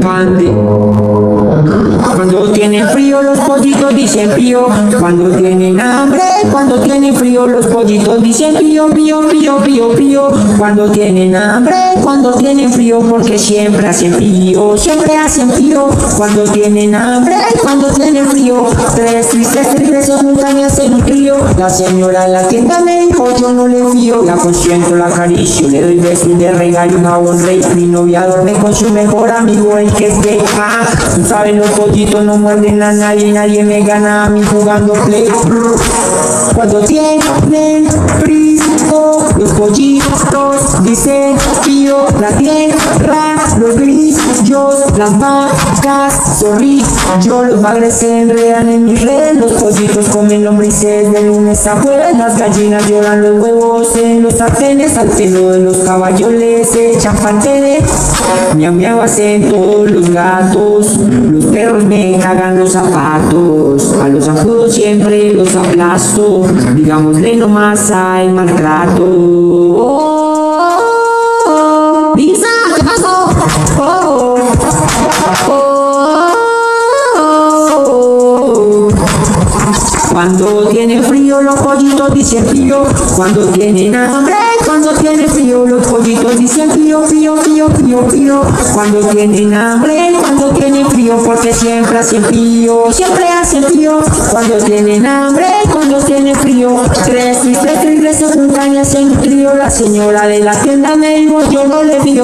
看你。Dicen pío, cuando tienen hambre, cuando tienen frío, los pollitos dicen pío, pío, pío, pío, pío, cuando tienen hambre, cuando tienen frío, porque siempre hacen frío, siempre hacen frío, cuando tienen hambre, cuando tienen frío, tres tristes nunca me hacen un frío, la señora en la tienda me dijo yo no le fío, la consiento, la acaricio, le doy besos de regalo un jabón rey, mi novia duerme con su mejor amigo el que es gay, ah, saben los pollitos no muerden a nadie, nadie me gana a mí jugando play. Cuando los dicen frío, la tierra, los grillos, las vacas, zorrillos, los bagres se enredan en mi red, los pollitos comen lombrices de lunes a jueves, las gallinas lloran los huevos en los sartenes, al pelo de los caballos les echan pantenes, miau miau hacen todos los gatos, los perros me cagan los zapatos, a los zancudos siempre los aplasto, digámosle nomás hay maltrato. Cuando tiene frío los pollitos dicen frío, cuando tienen hambre, cuando tiene frío los pollitos dicen frío, frío, frío, frío, frío, cuando tienen hambre, cuando tienen frío, porque siempre hacen frío, siempre hacen frío, cuando tienen hambre, cuando tienen frío, tres y tres regresos nunca me hacen frío, la señora de la tienda me dijo yo no le de-